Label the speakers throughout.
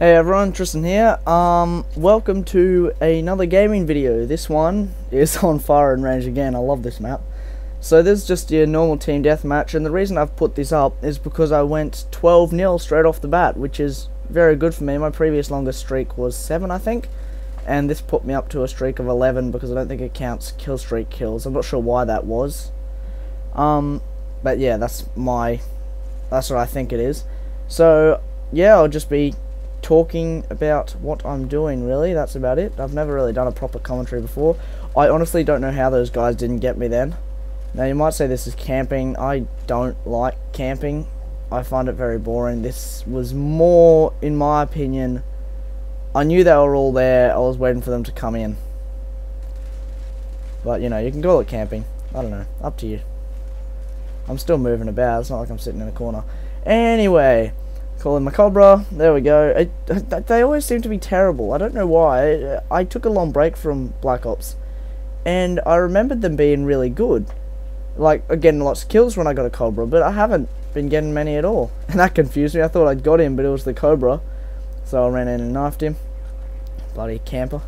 Speaker 1: Hey everyone, Tristan here. Um, welcome to another gaming video. This one is on Firing Range again. I love this map. So this is just your normal team deathmatch, and the reason I've put this up is because I went 12-0 straight off the bat, which is very good for me. My previous longest streak was 7, I think, and this put me up to a streak of 11 because I don't think it counts kill streak kills. I'm not sure why that was. Um, but yeah, that's my, that's what I think it is. So yeah, I'll just be talking about what I'm doing, really. That's about it. I've never really done a proper commentary before. I honestly don't know how those guys didn't get me then. Now, you might say this is camping. I don't like camping. I find it very boring. This was more, in my opinion, I knew they were all there. I was waiting for them to come in. But, you know, you can call it camping. I don't know. Up to you. I'm still moving about. It's not like I'm sitting in a corner. Anyway, Call him a Cobra. There we go. It, they always seem to be terrible. I don't know why. I took a long break from Black Ops, and I remembered them being really good. Like, getting lots of kills when I got a Cobra, but I haven't been getting many at all. And that confused me. I thought I'd got him, but it was the Cobra. So I ran in and knifed him. Bloody camper.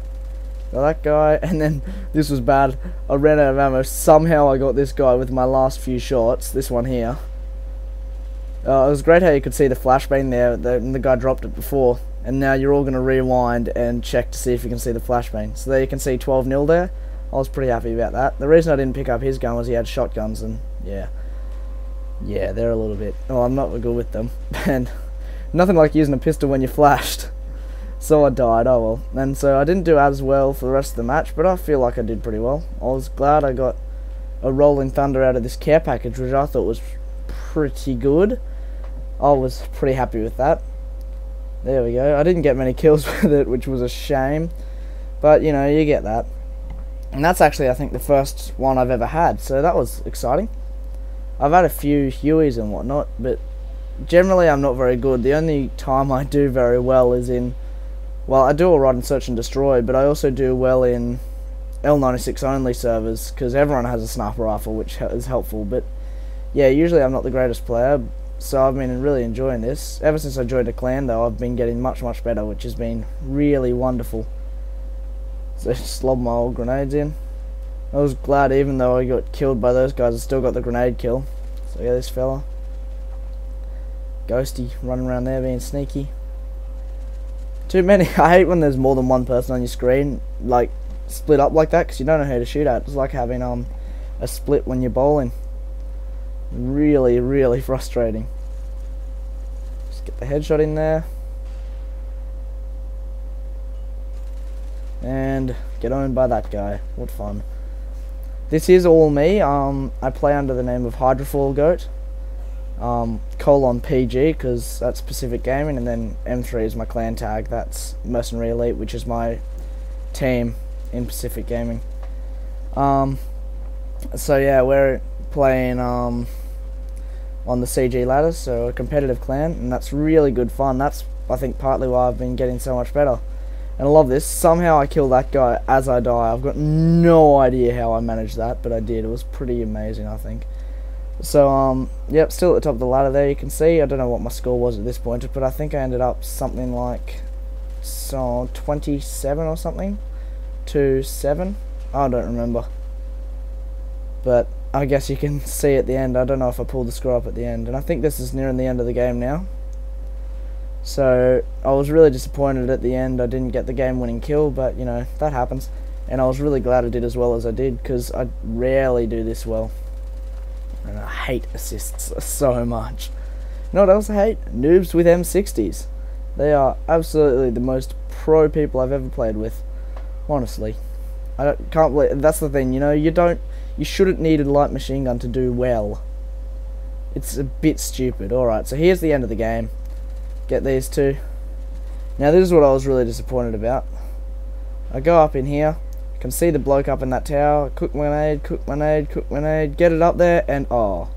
Speaker 1: Got that guy, and then this was bad. I ran out of ammo. Somehow I got this guy with my last few shots. This one here. Uh, it was great how you could see the flashbang there, the, the guy dropped it before, and now you're all going to rewind and check to see if you can see the flashbang. So there you can see 12 0 there. I was pretty happy about that. The reason I didn't pick up his gun was he had shotguns, and yeah. Yeah, they're a little bit. Oh, I'm not good with them. And nothing like using a pistol when you're flashed. So I died, oh well. And so I didn't do as well for the rest of the match, but I feel like I did pretty well. I was glad I got a Rolling Thunder out of this care package, which I thought was pretty good. I was pretty happy with that. There we go. I didn't get many kills with it, which was a shame. But, you know, you get that. And that's actually, I think, the first one I've ever had. So that was exciting. I've had a few Hueys and whatnot, but generally I'm not very good. The only time I do very well is in... Well, I do alright in Search and Destroy, but I also do well in L96 only servers, because everyone has a sniper rifle, which is helpful. But, yeah, usually I'm not the greatest player, so I've been really enjoying this. Ever since I joined the clan though, I've been getting much, much better, which has been really wonderful. So just lob my old grenades in. I was glad even though I got killed by those guys, I still got the grenade kill. So yeah, this fella. Ghosty running around there being sneaky. Too many. I hate when there's more than one person on your screen, like split up like that, because you don't know who to shoot at. It's like having um a split when you're bowling. Really, really frustrating. Just get the headshot in there. And get owned by that guy. What fun. This is all me. Um, I play under the name of Hydrofall Goat. Um, colon PG because that's Pacific Gaming, and then M3 is my clan tag. That's Mercenary Elite, which is my team in Pacific Gaming. Um, so yeah, we're playing um, on the CG ladder, so a competitive clan, and that's really good fun. That's, I think, partly why I've been getting so much better. And I love this. Somehow I kill that guy as I die. I've got no idea how I managed that, but I did. It was pretty amazing, I think. So, um, yep, still at the top of the ladder there, you can see. I don't know what my score was at this point, but I think I ended up something like so 27 or something to 7. I don't remember. But I guess you can see at the end. I don't know if I pulled the score up at the end. And I think this is nearing the end of the game now. So I was really disappointed at the end. I didn't get the game-winning kill, but you know that happens. And I was really glad I did as well as I did because I rarely do this well. And I hate assists so much. You know what else I hate? Noobs with M60s. They are absolutely the most pro people I've ever played with. Honestly, I can't believe that's the thing. You know, you don't you shouldn't need a light machine gun to do well. It's a bit stupid. Alright, so here's the end of the game. Get these two. Now this is what I was really disappointed about. I go up in here, can see the bloke up in that tower, cook grenade, cook grenade, cook grenade, get it up there, and oh.